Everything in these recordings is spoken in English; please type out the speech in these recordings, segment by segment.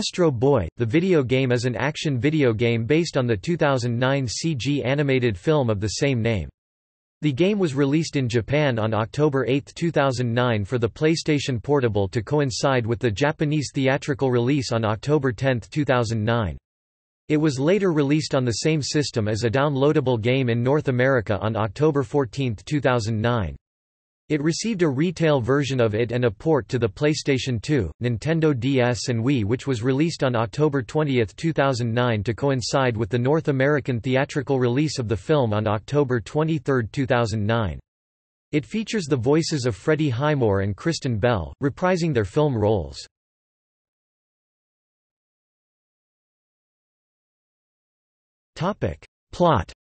Astro Boy, the video game is an action video game based on the 2009 CG animated film of the same name. The game was released in Japan on October 8, 2009 for the PlayStation Portable to coincide with the Japanese theatrical release on October 10, 2009. It was later released on the same system as a downloadable game in North America on October 14, 2009. It received a retail version of it and a port to the PlayStation 2, Nintendo DS and Wii which was released on October 20, 2009 to coincide with the North American theatrical release of the film on October 23, 2009. It features the voices of Freddie Highmore and Kristen Bell, reprising their film roles. Plot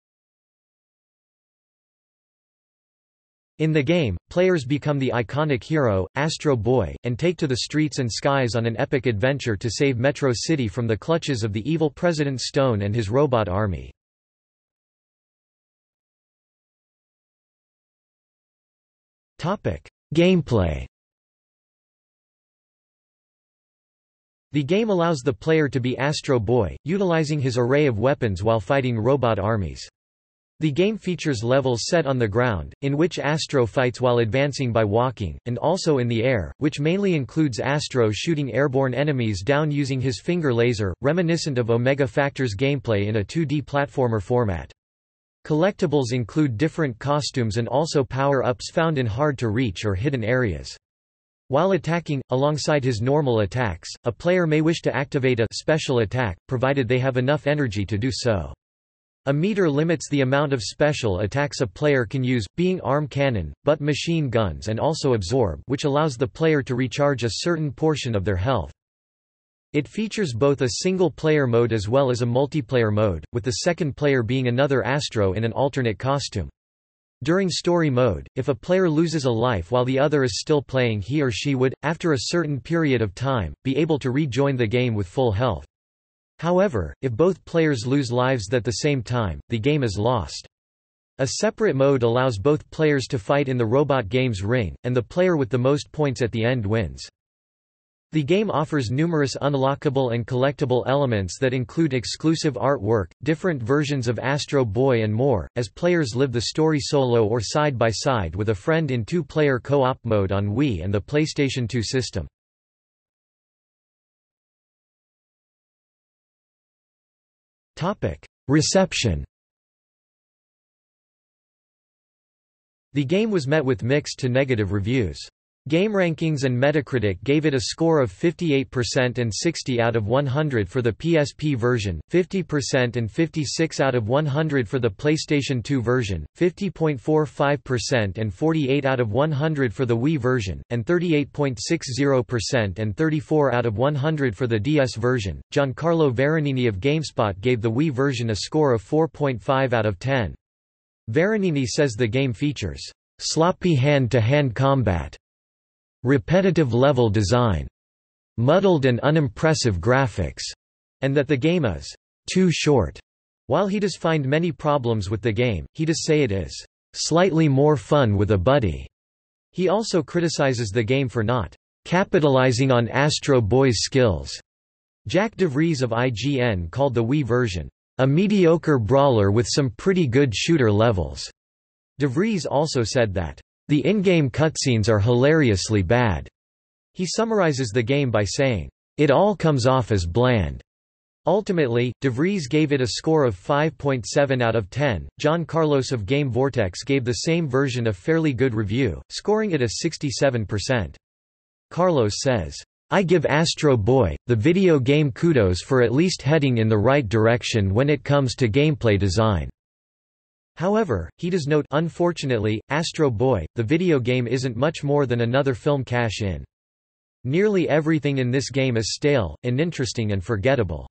In the game, players become the iconic hero, Astro Boy, and take to the streets and skies on an epic adventure to save Metro City from the clutches of the evil President Stone and his robot army. Gameplay The game allows the player to be Astro Boy, utilizing his array of weapons while fighting robot armies. The game features levels set on the ground, in which Astro fights while advancing by walking, and also in the air, which mainly includes Astro shooting airborne enemies down using his finger laser, reminiscent of Omega Factor's gameplay in a 2D platformer format. Collectibles include different costumes and also power-ups found in hard-to-reach or hidden areas. While attacking, alongside his normal attacks, a player may wish to activate a special attack, provided they have enough energy to do so. A meter limits the amount of special attacks a player can use, being arm cannon, butt machine guns and also absorb which allows the player to recharge a certain portion of their health. It features both a single-player mode as well as a multiplayer mode, with the second player being another Astro in an alternate costume. During story mode, if a player loses a life while the other is still playing he or she would, after a certain period of time, be able to rejoin the game with full health. However, if both players lose lives at the same time, the game is lost. A separate mode allows both players to fight in the robot game's ring, and the player with the most points at the end wins. The game offers numerous unlockable and collectible elements that include exclusive artwork, different versions of Astro Boy and more, as players live the story solo or side by side with a friend in two-player co-op mode on Wii and the PlayStation 2 system. Reception The game was met with mixed to negative reviews. GameRankings and Metacritic gave it a score of 58% and 60 out of 100 for the PSP version, 50% and 56 out of 100 for the PlayStation 2 version, 50.45% and 48 out of 100 for the Wii version, and 38.60% and 34 out of 100 for the DS version. Giancarlo Varanini of GameSpot gave the Wii version a score of 4.5 out of 10. Varanini says the game features sloppy hand-to-hand -hand combat repetitive level design, muddled and unimpressive graphics, and that the game is too short. While he does find many problems with the game, he does say it is slightly more fun with a buddy. He also criticizes the game for not capitalizing on Astro Boy's skills. Jack DeVries of IGN called the Wii version a mediocre brawler with some pretty good shooter levels. DeVries also said that the in-game cutscenes are hilariously bad. He summarizes the game by saying, It all comes off as bland. Ultimately, DeVries gave it a score of 5.7 out of 10. John Carlos of Game Vortex gave the same version a fairly good review, scoring it a 67%. Carlos says, I give Astro Boy, the video game kudos for at least heading in the right direction when it comes to gameplay design. However, he does note unfortunately, Astro Boy, the video game isn't much more than another film cash-in. Nearly everything in this game is stale, uninteresting and forgettable.